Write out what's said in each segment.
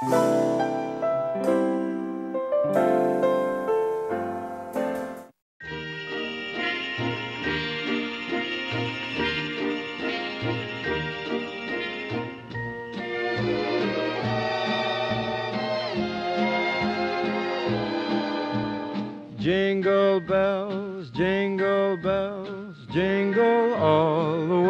Jingle bells, jingle bells, jingle all the way.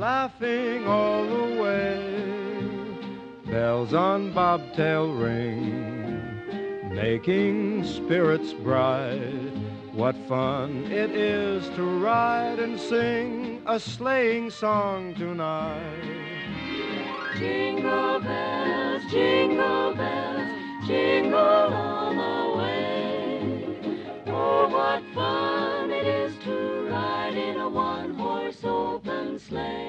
laughing all the way. Bells on bobtail ring, making spirits bright. What fun it is to ride and sing a sleighing song tonight. Jingle bells, jingle bells, jingle all the way. Oh, what fun it is to ride in a one-horse open sleigh.